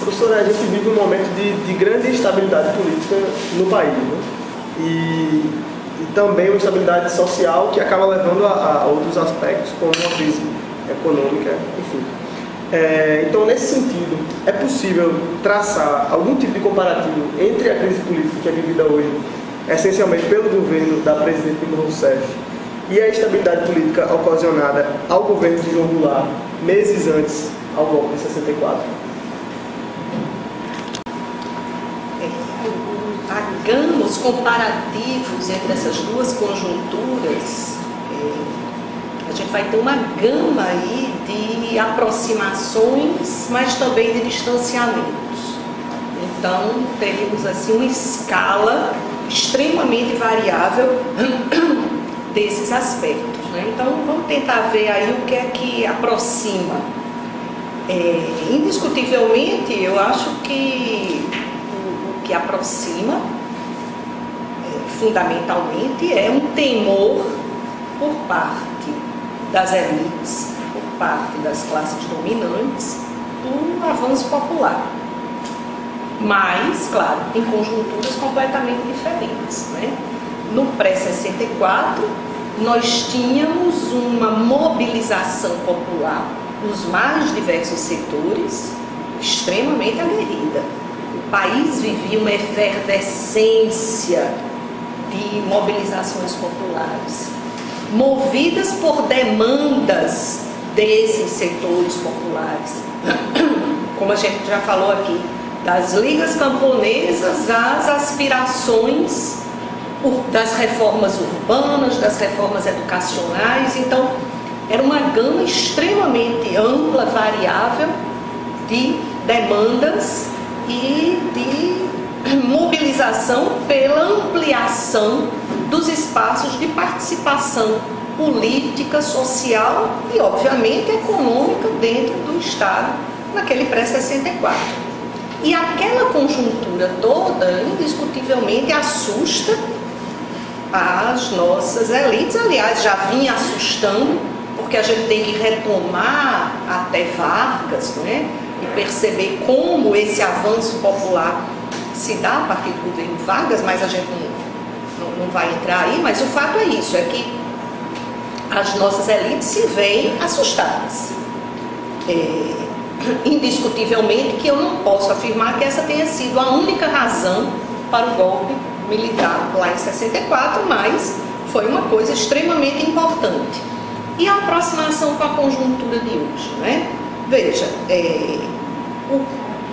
Professora, a gente vive um momento de, de grande instabilidade política no país. Né? E, e, também uma instabilidade social que acaba levando a, a outros aspectos, como uma crise econômica, enfim. É, então, nesse sentido, é possível traçar algum tipo de comparativo entre a crise política que é vivida hoje, essencialmente pelo governo da presidente Dilma Rousseff, e a instabilidade política ocasionada ao governo de João Goulart meses antes ao golpe de 64? A gama, os comparativos entre essas duas conjunturas, é, a gente vai ter uma gama aí de aproximações, mas também de distanciamentos. Então, teríamos assim uma escala extremamente variável desses aspectos. Né? Então, vamos tentar ver aí o que é que aproxima. É, indiscutivelmente, eu acho que que aproxima, é, fundamentalmente, é um temor por parte das elites, por parte das classes dominantes, do avanço popular. Mas, claro, em conjunturas completamente diferentes. Né? No pré-64, nós tínhamos uma mobilização popular nos mais diversos setores extremamente aguerrida. País vivia uma efervescência de mobilizações populares, movidas por demandas desses setores populares. Como a gente já falou aqui, das ligas camponesas às aspirações das reformas urbanas, das reformas educacionais. Então, era uma gama extremamente ampla, variável de demandas e de mobilização pela ampliação dos espaços de participação política, social e, obviamente, econômica dentro do Estado naquele pré-64. E aquela conjuntura toda, indiscutivelmente, assusta as nossas elites. Aliás, já vinha assustando, porque a gente tem que retomar até Vargas, né? E perceber como esse avanço popular se dá a partir do governo Vargas, mas a gente não, não, não vai entrar aí. Mas o fato é isso, é que as nossas elites se veem assustadas. É, indiscutivelmente que eu não posso afirmar que essa tenha sido a única razão para o golpe militar lá em 64, mas foi uma coisa extremamente importante. E a aproximação com a conjuntura de hoje, né? Veja, é, o,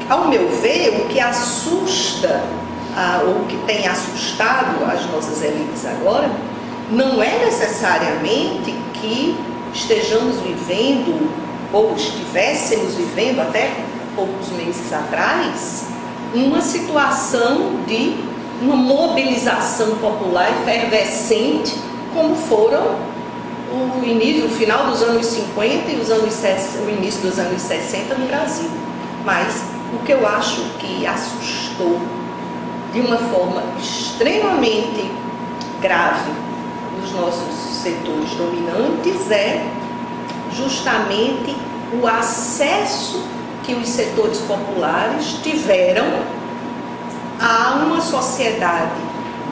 ao meu ver, o que assusta, ou que tem assustado as nossas elites agora, não é necessariamente que estejamos vivendo, ou estivéssemos vivendo até poucos meses atrás, uma situação de uma mobilização popular efervescente, como foram o início, o final dos anos 50 e os anos, o início dos anos 60 no Brasil. Mas o que eu acho que assustou de uma forma extremamente grave os nossos setores dominantes é justamente o acesso que os setores populares tiveram a uma sociedade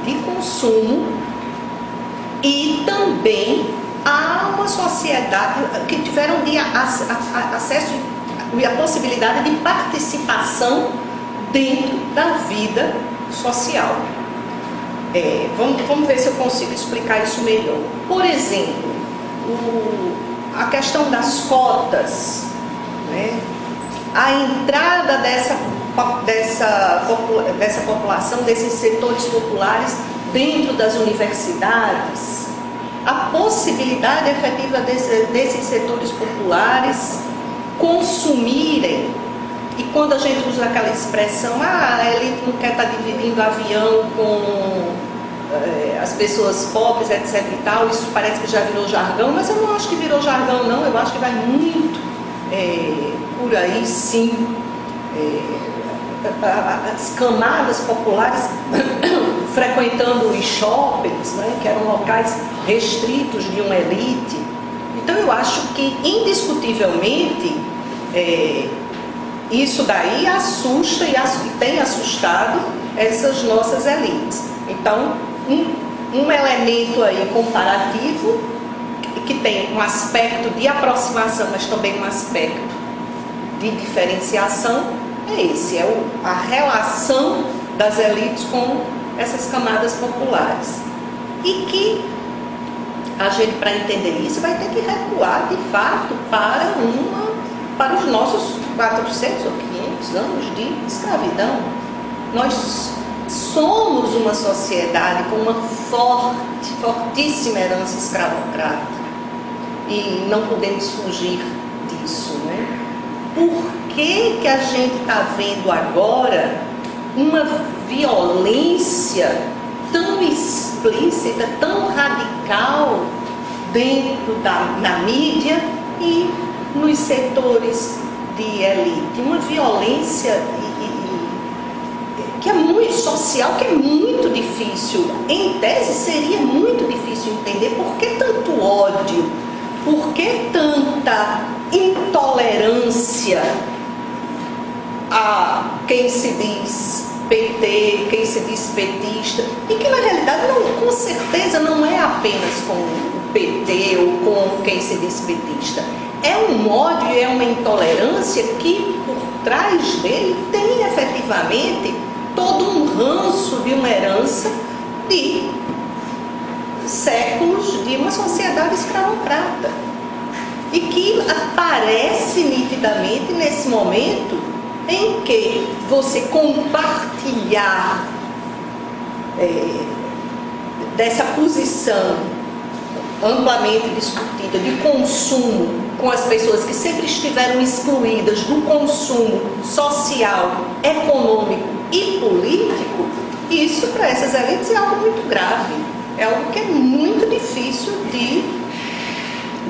de consumo e também sociedade que tiveram de acesso e a possibilidade de participação dentro da vida social. É, vamos, vamos ver se eu consigo explicar isso melhor. Por exemplo, o, a questão das cotas, né? a entrada dessa dessa, dessa população, desses setores populares dentro das universidades, a possibilidade efetiva desse, desses setores populares consumirem, e quando a gente usa aquela expressão, ah, a elite não quer estar dividindo avião com é, as pessoas pobres, etc e tal, isso parece que já virou jargão, mas eu não acho que virou jargão não, eu acho que vai muito é, por aí sim. É, as camadas populares frequentando os shoppings, né, que eram locais restritos de uma elite. Então eu acho que indiscutivelmente é, isso daí assusta e tem assustado essas nossas elites. Então, um, um elemento aí comparativo que tem um aspecto de aproximação, mas também um aspecto de diferenciação, é esse, é o, a relação das elites com essas camadas populares. E que a gente, para entender isso, vai ter que recuar de fato para uma para os nossos 400 ou 500 anos de escravidão. Nós somos uma sociedade com uma forte, fortíssima herança escravocrata e não podemos fugir disso, né? Por que, que a gente está vendo agora uma violência tão explícita, tão radical dentro da na mídia e nos setores de elite, uma violência que é muito social, que é muito difícil. Em tese seria muito difícil entender por que tanto ódio, por que tanta intolerância a quem se diz PT, quem se diz petista, e que na realidade não, com certeza não é apenas com o PT ou com quem se diz petista. É um ódio, é uma intolerância que por trás dele tem efetivamente todo um ranço de uma herança de séculos de uma sociedade escravocrata. E que aparece nitidamente nesse momento em que você compartilhar é, dessa posição amplamente discutida de consumo com as pessoas que sempre estiveram excluídas do consumo social, econômico e político, isso para essas elites é algo muito grave, é algo que é muito difícil de,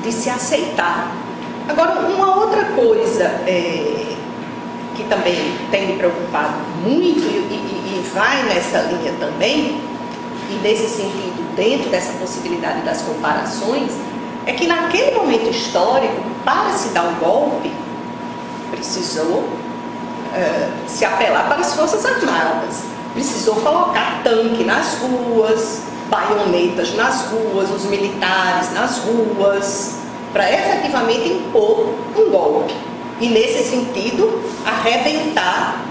de se aceitar. Agora, uma outra coisa é, que também tem me preocupado muito e, e, e vai nessa linha também, e nesse sentido, dentro dessa possibilidade das comparações, é que naquele momento histórico, para se dar um golpe, precisou é, se apelar para as Forças Armadas, precisou colocar tanque nas ruas, baionetas nas ruas, os militares nas ruas, para efetivamente impor um golpe. E nesse sentido, arrebentar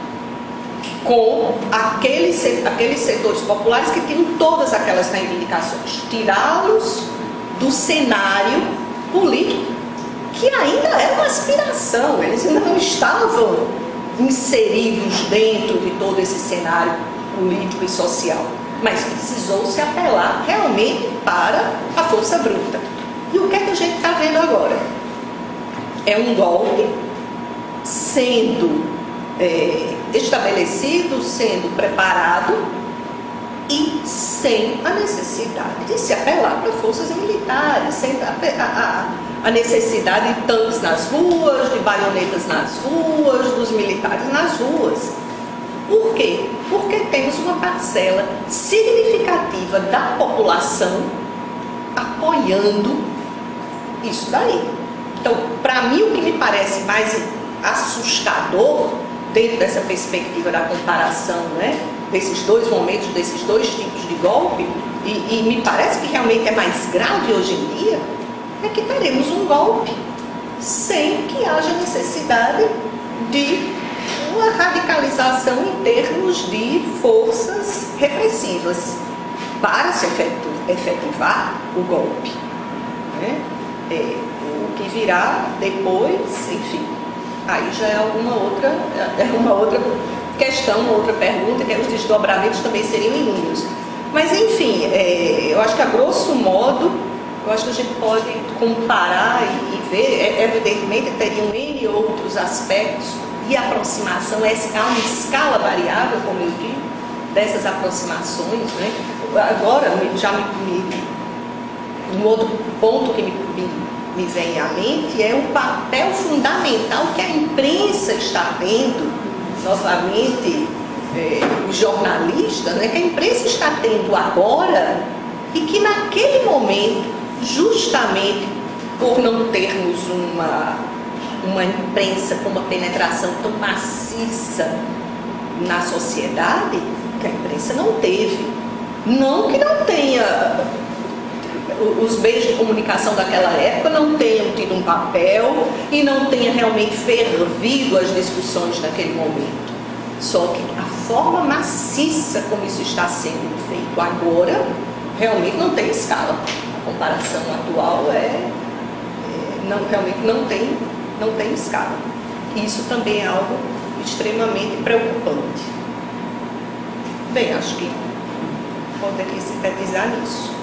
com aqueles, aqueles setores populares que tinham todas aquelas reivindicações, tirá-los do cenário político, que ainda era uma aspiração, eles ainda não estavam inseridos dentro de todo esse cenário político e social, mas precisou se apelar realmente para a força bruta. E o que é que a gente está vendo agora? É um golpe sendo é, estabelecido, sendo preparado e sem a necessidade de se apelar para forças militares, sem a, a, a, necessidade de tanques nas ruas, de baionetas nas ruas, dos militares nas ruas. Por quê? Porque temos uma parcela significativa da população apoiando isso daí. Então, para mim, o que me parece mais assustador dentro dessa perspectiva da comparação, né, desses dois momentos, desses dois tipos de golpe, e, e me parece que realmente é mais grave hoje em dia, é que teremos um golpe sem que haja necessidade de uma radicalização em termos de forças repressivas para se efetivar o golpe. Né? É, o que virá depois, enfim, aí já é alguma outra, é uma outra questão, uma outra pergunta, que os desdobramentos também seriam inúmeros. Mas enfim, é, eu acho que a grosso modo, eu acho que a gente pode comparar e, e ver, é, evidentemente teriam N outros aspectos de aproximação a uma escala variável, como eu digo, dessas aproximações. Né? Agora, já me, me, um outro ponto que me, me me vem à mente é o papel fundamental que a imprensa está tendo, novamente, é, os jornalistas, né, que a imprensa está tendo agora e que naquele momento, justamente por não termos uma uma imprensa com uma penetração tão maciça na sociedade que a imprensa não teve. Não que não tenha os meios de comunicação daquela época não tenham tido um papel e não tenha realmente fervido as discussões naquele momento. Só que a forma maciça como isso está sendo feito agora realmente não tem escala. A comparação atual é, é não, realmente não tem, não tem escala. Isso também é algo extremamente preocupante. Bem, acho que pode aqui sintetizar nisso.